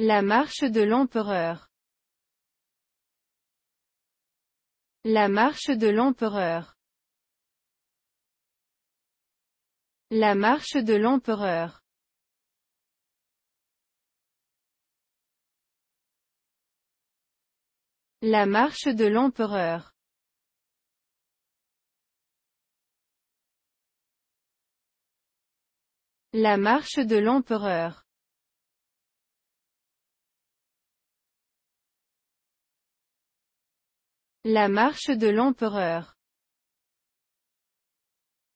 La marche de l'empereur. La marche de l'empereur. La marche de l'empereur. La marche de l'empereur. La marche de l'empereur. La marche de l'empereur.